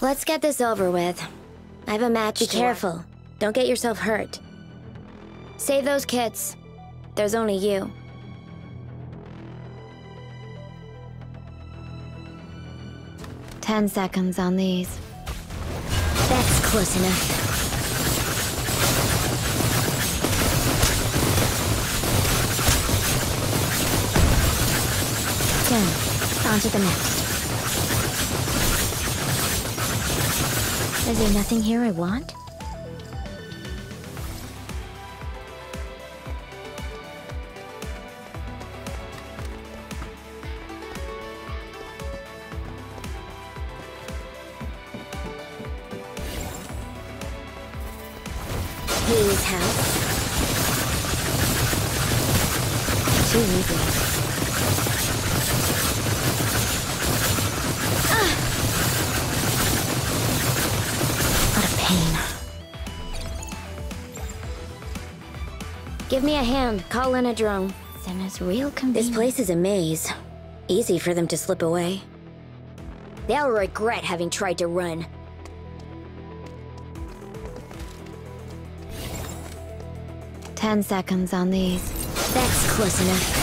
Let's get this over with. I have a match. Be careful. Don't get yourself hurt. Save those kits. There's only you. Ten seconds on these. That's close enough. Ten. On to the next. Is there nothing here I want? Haley's house. Too easy. Pain. Give me a hand. Call in a drone. Real convenient. This place is a maze. Easy for them to slip away. They'll regret having tried to run. Ten seconds on these. That's close enough.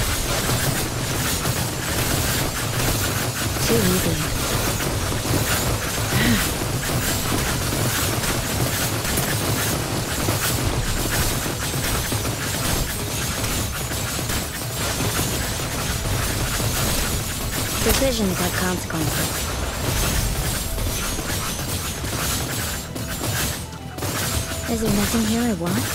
Too easy. Decisions have consequences. Is there nothing here I want?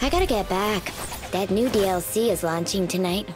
I gotta get back. That new DLC is launching tonight.